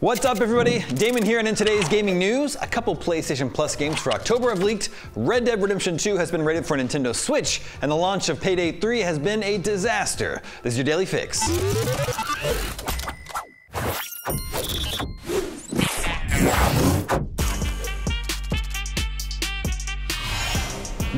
What's up, everybody? Damon here, and in today's gaming news, a couple PlayStation Plus games for October have leaked. Red Dead Redemption 2 has been rated for Nintendo Switch, and the launch of Payday 3 has been a disaster. This is your daily fix.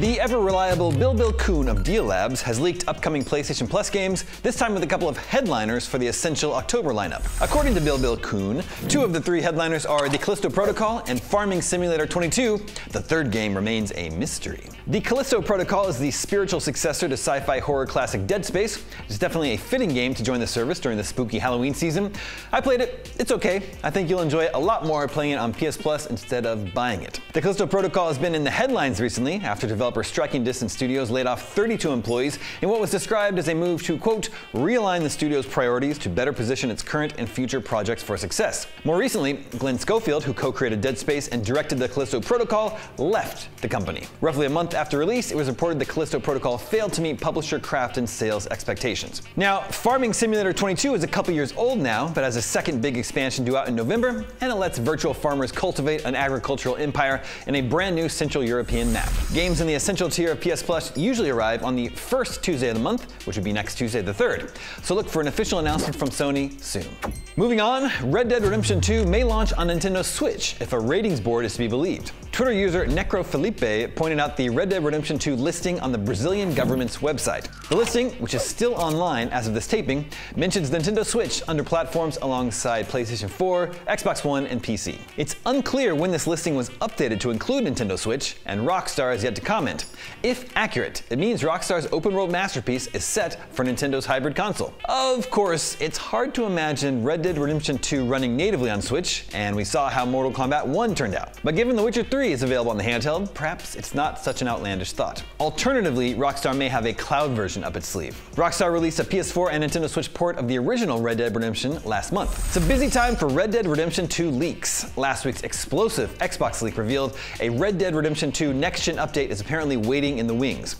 The ever-reliable billbil-kun of Dealabs has leaked upcoming PlayStation Plus games, this time with a couple of headliners for the essential October lineup. According to billbil-kun, two of the three headliners are The Callisto Protocol and Farming Simulator 22. The third game remains a mystery. The Callisto Protocol is the spiritual successor to sci-fi horror classic Dead Space. It's definitely a fitting game to join the service during the spooky Halloween season. I played it, it's okay. I think you'll enjoy it a lot more playing it on PS Plus instead of buying it. The Callisto Protocol has been in the headlines recently after developers developer Striking Distance Studios laid off 32 employees in what was described as a move to, quote, realign the studio's priorities to better position its current and future projects for success. More recently, Glenn Schofield, who co-created Dead Space and directed the Callisto Protocol, left the company. Roughly a month after release, it was reported the Callisto Protocol failed to meet publisher Krafton sales expectations. Now, Farming Simulator 22 is a couple years old now, but has a second big expansion due out in November, and it lets virtual farmers cultivate an agricultural empire in a brand new Central European map. Games in the Essential tier of PS Plus usually arrive on the first Tuesday of the month, which would be next Tuesday the 3rd. So look for an official announcement from Sony soon. Moving on, Red Dead Redemption 2 may launch on Nintendo Switch if a ratings board is to be believed. Twitter user Necrofelipe pointed out the Red Dead Redemption 2 listing on the Brazilian government's website. The listing, which is still online as of this taping, mentions Nintendo Switch under platforms alongside PlayStation 4, Xbox One, and PC. It's unclear when this listing was updated to include Nintendo Switch, and Rockstar has yet to comment. If accurate, it means Rockstar's open world masterpiece is set for Nintendo's hybrid console. Of course, it's hard to imagine Red Dead Redemption 2 running natively on Switch, and we saw how Mortal Kombat 1 turned out. But given The Witcher 3 3 is available on the handheld, perhaps it's not such an outlandish thought. Alternatively, Rockstar may have a cloud version up its sleeve. Rockstar released a PS4 and Nintendo Switch port of the original Red Dead Redemption last month. It's a busy time for Red Dead Redemption 2 leaks. Last week's explosive Xbox leak revealed a Red Dead Redemption 2 next-gen update is apparently waiting in the wings.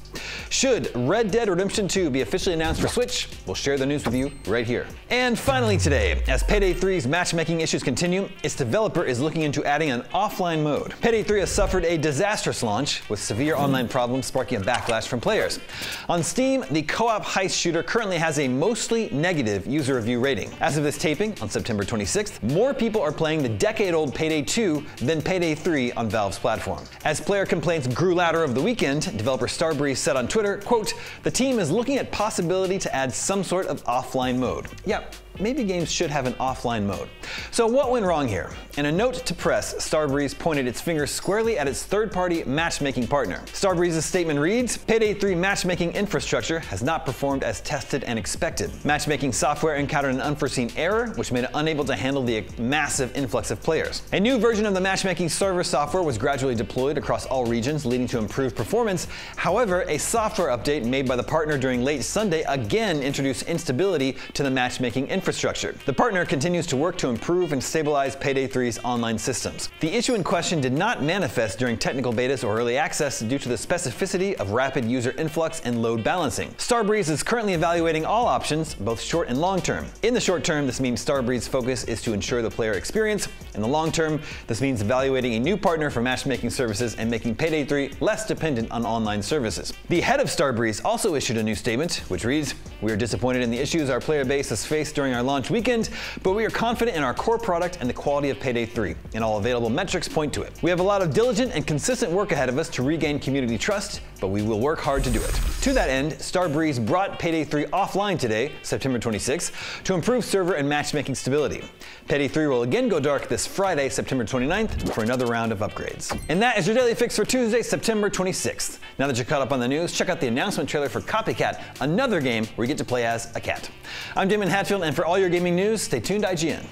Should Red Dead Redemption 2 be officially announced for Switch, we'll share the news with you right here. And finally today, as Payday 3's matchmaking issues continue, its developer is looking into adding an offline mode. Payday 3 suffered a disastrous launch, with severe online problems sparking a backlash from players. On Steam, the co-op heist shooter currently has a mostly negative user review rating. As of this taping, on September 26th, more people are playing the decade-old Payday 2 than Payday 3 on Valve's platform. As player complaints grew louder over the weekend, developer Starbreeze said on Twitter, quote, the team is looking at possibility to add some sort of offline mode. Yeah, maybe games should have an offline mode. So what went wrong here? In a note to press, Starbreeze pointed its finger squarely at its third-party matchmaking partner. Starbreeze's statement reads, Payday 3 matchmaking infrastructure has not performed as tested and expected. Matchmaking software encountered an unforeseen error, which made it unable to handle the massive influx of players. A new version of the matchmaking server software was gradually deployed across all regions, leading to improved performance. However, a software update made by the partner during late Sunday again introduced instability to the matchmaking infrastructure infrastructure. The partner continues to work to improve and stabilize Payday 3's online systems. The issue in question did not manifest during technical betas or early access due to the specificity of rapid user influx and load balancing. Starbreeze is currently evaluating all options, both short and long term. In the short term, this means Starbreeze's focus is to ensure the player experience. In the long term, this means evaluating a new partner for matchmaking services and making Payday 3 less dependent on online services. The head of Starbreeze also issued a new statement, which reads, We are disappointed in the issues our player base has faced during our our launch weekend, but we are confident in our core product and the quality of Payday 3, and all available metrics point to it. We have a lot of diligent and consistent work ahead of us to regain community trust, but we will work hard to do it. To that end, Starbreeze brought Payday 3 offline today, September 26, to improve server and matchmaking stability. Payday 3 will again go dark this Friday, September 29th, for another round of upgrades. And that is your daily fix for Tuesday, September 26th. Now that you're caught up on the news, check out the announcement trailer for Copycat, another game where you get to play as a cat. I'm Damon Hatfield, and for all your gaming news, stay tuned to IGN.